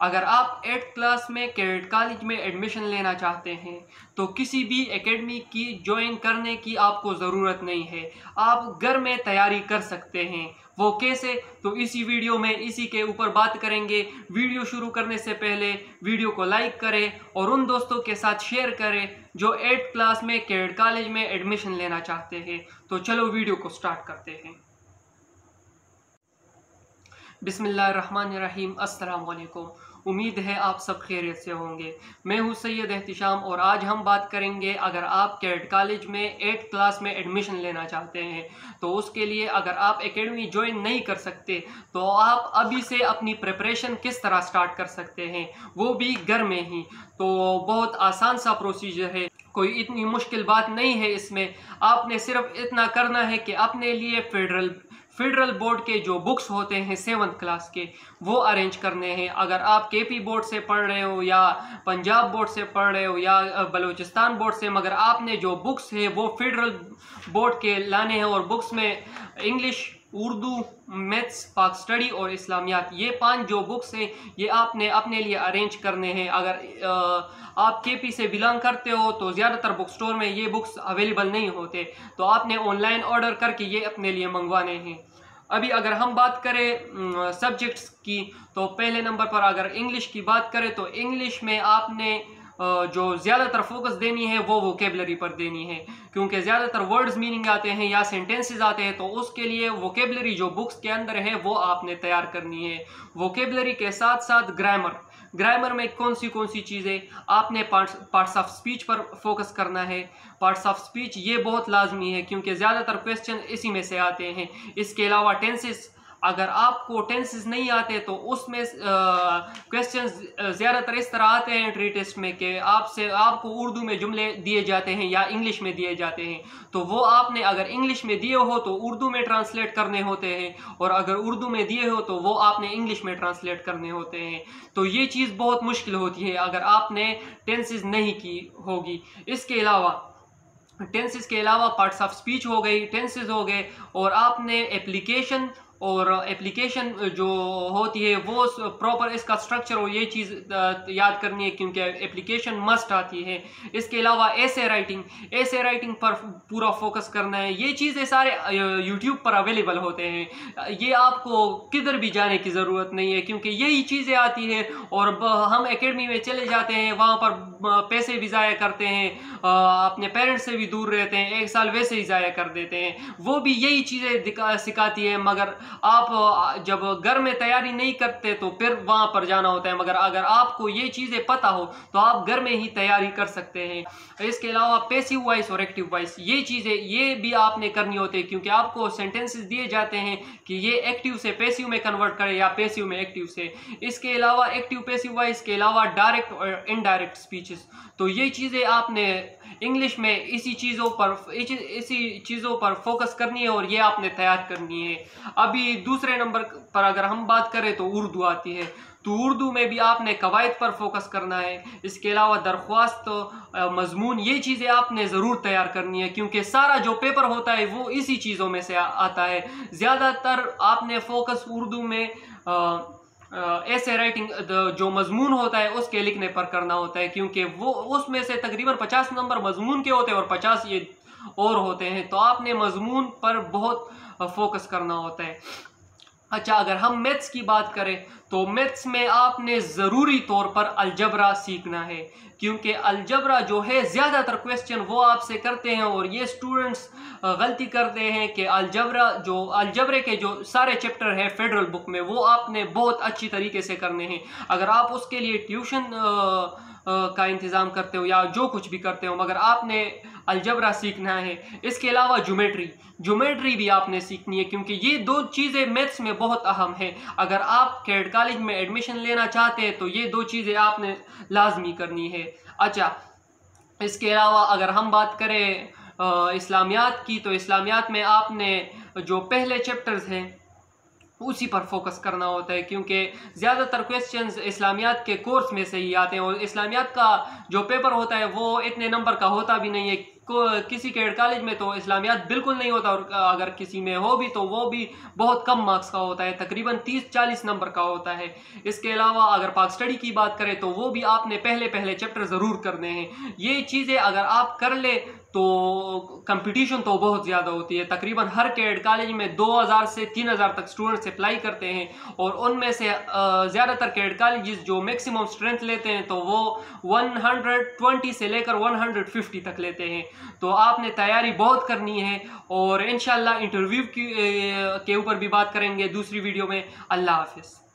अगर आप eighth class में कैडेट कॉलेज में एडमिशन लेना चाहते हैं तो किसी भी एकेडमी की ज्वाइन करने की आपको ज़रूरत नहीं है। आप घर में तैयारी कर सकते हैं। वो कैसे? तो इसी वीडियो में इसी के ऊपर बात करेंगे। वीडियो शुरू करने से पहले वीडियो को लाइक करें और उन दोस्तों के साथ शेयर करें जो एट्थ क्लास में कैडेट कॉलेज में एडमिशन लेना चाहते हैं। तो चलो वीडियो को स्टार्ट करते हैं। बिसमीम अस्सलाम उम्मीद है आप सब खैरियत से होंगे। मैं हूँ सैयद एहतिशाम और आज हम बात करेंगे अगर आप कैड कॉलेज में एट क्लास में एडमिशन लेना चाहते हैं तो उसके लिए अगर आप एकेडमी ज्वाइन नहीं कर सकते तो आप अभी से अपनी प्रिपरेशन किस तरह स्टार्ट कर सकते हैं, वो भी घर में ही। तो बहुत आसान सा प्रोसीजर है। कोई इतनी मुश्किल बात नहीं है इसमें। आपने सिर्फ़ इतना करना है कि अपने लिए फेडरल फेडरल बोर्ड के जो बुक्स होते हैं सेवन्थ क्लास के, वो अरेंज करने हैं। अगर आप के पी बोर्ड से पढ़ रहे हो या पंजाब बोर्ड से पढ़ रहे हो या बलूचिस्तान बोर्ड से, मगर आपने जो बुक्स है वो फेडरल बोर्ड के लाने हैं और बुक्स में English Urdu, maths Pak study और इस्लामियात, ये पाँच जो बुक्स हैं, ये आपने अपने लिए अरेंज करने हैं। अगर आप के पी से बिलोंग करते हो तो ज़्यादातर बुक स्टोर में ये बुक्स अवेलेबल नहीं होते। तो आपने ऑनलाइन ऑर्डर करके ये अपने लिए मंगवाने हैं। अभी अगर हम बात करें सब्जेक्ट्स की तो पहले नंबर पर अगर इंग्लिश की बात करें तो इंग्लिश में आपने जो ज़्यादातर फोकस देनी है, वो वोकेबलरी पर देनी है। क्योंकि ज़्यादातर वर्ड्स मीनिंग आते हैं या सेंटेंसेस आते हैं तो उसके लिए वोकेबलरी जो बुक्स के अंदर है, वो आपने तैयार करनी है। वोकेबलरी के साथ साथ ग्रामर ग्रामर में कौन सी कौन सी चीज़ें आपने पार्ट्स ऑफ़ स्पीच पर फोकस करना है? पार्ट्स ऑफ़ स्पीच ये बहुत लाजमी है, क्योंकि ज़्यादातर क्वेश्चन इसी में से आते हैं। इसके अलावा टेंसेस अगर आपको टेंसेस नहीं आते तो उसमें क्वेश्चन ज़्यादातर इस तरह आते हैं एंट्री टेस्ट में कि आपसे, आपको उर्दू में जुमले दिए जाते हैं या इंग्लिश में दिए जाते हैं। तो वो आपने अगर इंग्लिश में दिए हो तो उर्दू में ट्रांसलेट करने होते हैं और अगर उर्दू में दिए हो तो वो आपने इंग्लिश में ट्रांसलेट करने होते हैं। तो ये चीज़ बहुत मुश्किल होती है अगर आपने टेंसेस नहीं की होगी। इसके अलावा टेंसेस के अलावा पार्ट्स ऑफ़ स्पीच हो गई टेंसेस हो गए और आपने एप्लीकेशन और एप्लीकेशन जो होती है, वो प्रॉपर इसका स्ट्रक्चर और ये चीज़ याद करनी है क्योंकि एप्लीकेशन मस्ट आती है। इसके अलावा ऐसे राइटिंग ऐसे राइटिंग पर पूरा फोकस करना है। ये चीज़ें सारे यूट्यूब पर अवेलेबल होते हैं। ये आपको किधर भी जाने की ज़रूरत नहीं है क्योंकि यही चीज़ें आती है और हम एकेडमी में चले जाते हैं, वहाँ पर पैसे भी ज़ाया करते हैं। अपने पेरेंट्स से भी दूर रहते हैं, एक साल वैसे ही ज़ाया कर देते हैं। वो भी यही चीज़ें सिखाती है, मगर आप जब घर में तैयारी नहीं करते तो फिर वहाँ पर जाना होता है, मगर अगर आपको ये चीज़ें पता हो तो आप घर में ही तैयारी कर सकते हैं। इसके अलावा पेसिव वॉइस और एक्टिव वॉइस ये चीज़ें, ये भी आपने करनी होती है, क्योंकि आपको सेंटेंसेस दिए जाते हैं कि ये एक्टिव से पेसिव में कन्वर्ट करे या पेसिव में एक्टिव से। इसके अलावा एक्टिव पेसिव वॉइस के अलावा डायरेक्ट और इनडायरेक्ट स्पीचेस तो ये चीज़ें आपने इंग्लिश में इसी चीज़ों पर, इसी चीज़ों पर फोकस करनी है और ये आपने तैयार करनी है। अभी दूसरे नंबर पर अगर हम बात करें तो उर्दू आती है। तो उर्दू में भी आपने कवायद पर फोकस करना है। इसके अलावा दरख्वास्त तो मजमून ये चीज़ें आपने ज़रूर तैयार करनी है क्योंकि सारा जो पेपर होता है वो इसी चीज़ों में से आता है। ज़्यादातर आपने फोकस उर्दू में आ, ऐसे राइटिंग जो मजमून होता है उसके लिखने पर करना होता है क्योंकि वो उसमें से तकरीबन पचास नंबर मजमून के होते हैं और पचास ये और होते हैं। तो आपने मजमून पर बहुत फोकस करना होता है। अच्छा अगर हम मैथ्स की बात करें तो मैथ्स में आपने ज़रूरी तौर पर अलजबरा सीखना है। क्योंकि अलजबरा जो है, ज़्यादातर क्वेश्चन वो आपसे करते हैं और ये स्टूडेंट्स गलती करते हैं कि अलजबरा जो अलजबरे के जो सारे चैप्टर है फेडरल बुक में, वो आपने बहुत अच्छी तरीके से करने हैं। अगर आप उसके लिए ट्यूशन का इंतज़ाम करते हो या जो कुछ भी करते हो, मगर आपने अलजबरा सीखना है। इसके अलावा जोमेट्री जोमेट्री भी आपने सीखनी है, क्योंकि ये दो चीज़ें मैथ्स में बहुत अहम है। अगर आप कैड कॉलेज में एडमिशन लेना चाहते हैं तो ये दो चीज़ें आपने लाजमी करनी है। अच्छा इसके अलावा अगर हम बात करें इस्लामियात की तो इस्लामियात में आपने जो पहले चैप्टर्स हैं उसी पर फोकस करना होता है, क्योंकि ज़्यादातर क्वेश्चंस इस्लामियात के कोर्स में से ही आते हैं, और इस्लामियात का जो पेपर होता है, वो इतने नंबर का होता भी नहीं है किसी के कॉलेज में तो इस्लामियात बिल्कुल नहीं होता, और अगर किसी में हो भी तो वो भी बहुत कम मार्क्स का होता है, तकरीबन 30-40 नंबर का होता है। इसके अलावा अगर पाक स्टडी की बात करें तो वो भी आपने पहले पहले चैप्टर ज़रूर करने हैं। ये चीज़ें अगर आप कर ले तो कंपटीशन तो बहुत ज़्यादा होती है। तकरीबन हर कैड कॉलेज में 2000 से 3000 तक स्टूडेंट्स अप्लाई करते हैं और उनमें से ज़्यादातर कैड कॉलेज जो मैक्सिमम स्ट्रेंथ लेते हैं तो वो 120 से लेकर 150 तक लेते हैं। तो आपने तैयारी बहुत करनी है और इन इंटरव्यू के ऊपर भी बात करेंगे दूसरी वीडियो में। अल्लाह हाफिज़।